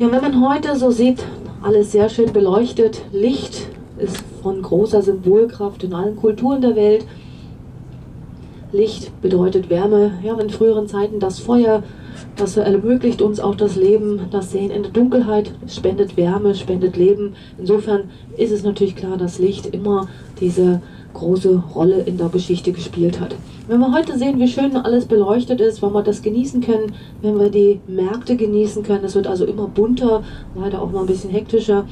Ja, wenn man heute so sieht, alles sehr schön beleuchtet, Licht ist von großer Symbolkraft in allen Kulturen der Welt. Licht bedeutet Wärme. Ja, in früheren Zeiten das Feuer, das ermöglicht uns auch das Leben, das Sehen in der Dunkelheit, spendet Wärme, spendet Leben. Insofern ist es natürlich klar, dass Licht immer diese große Rolle in der Geschichte gespielt hat. Wenn wir heute sehen, wie schön alles beleuchtet ist, wenn wir das genießen können, wenn wir die Märkte genießen können, es wird also immer bunter, leider auch mal ein bisschen hektischer.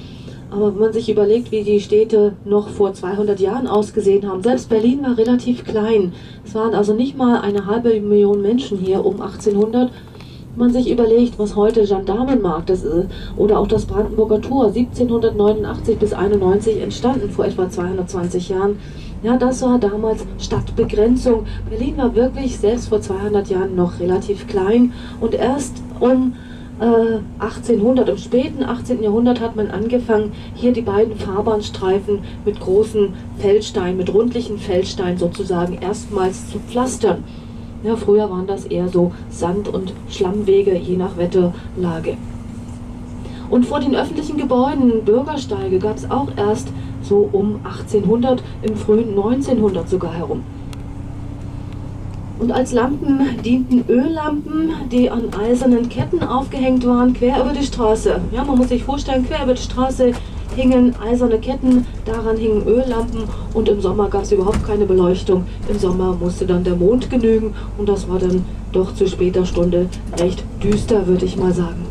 Aber wenn man sich überlegt, wie die Städte noch vor 200 Jahren ausgesehen haben, selbst Berlin war relativ klein. Es waren also nicht mal eine halbe Million Menschen hier um 1800 man sich überlegt, was heute Gendarmenmarkt ist, oder auch das Brandenburger Tor 1789 bis 91 entstanden, vor etwa 220 Jahren. Ja, das war damals Stadtbegrenzung. Berlin war wirklich selbst vor 200 Jahren noch relativ klein und erst um äh, 1800, im späten 18. Jahrhundert hat man angefangen, hier die beiden Fahrbahnstreifen mit großen Feldsteinen, mit rundlichen Feldsteinen sozusagen erstmals zu pflastern. Ja, früher waren das eher so Sand- und Schlammwege, je nach Wetterlage. Und vor den öffentlichen Gebäuden, Bürgersteige, gab es auch erst so um 1800, im frühen 1900 sogar herum. Und als Lampen dienten Öllampen, die an eisernen Ketten aufgehängt waren, quer über die Straße. Ja, man muss sich vorstellen, quer über die Straße hingen eiserne Ketten, daran hingen Öllampen und im Sommer gab es überhaupt keine Beleuchtung. Im Sommer musste dann der Mond genügen und das war dann doch zu später Stunde recht düster, würde ich mal sagen.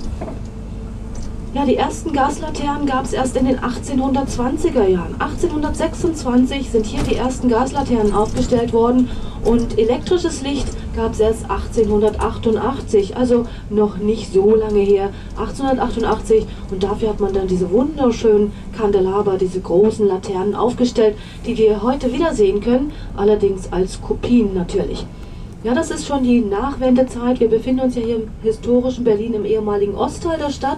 Ja, die ersten Gaslaternen gab es erst in den 1820er Jahren. 1826 sind hier die ersten Gaslaternen aufgestellt worden und elektrisches Licht gab es erst 1888, also noch nicht so lange her. 1888 und dafür hat man dann diese wunderschönen Kandelaber, diese großen Laternen aufgestellt, die wir heute wieder sehen können, allerdings als Kopien natürlich. Ja, das ist schon die Nachwendezeit. Wir befinden uns ja hier im historischen Berlin im ehemaligen Ostteil der Stadt.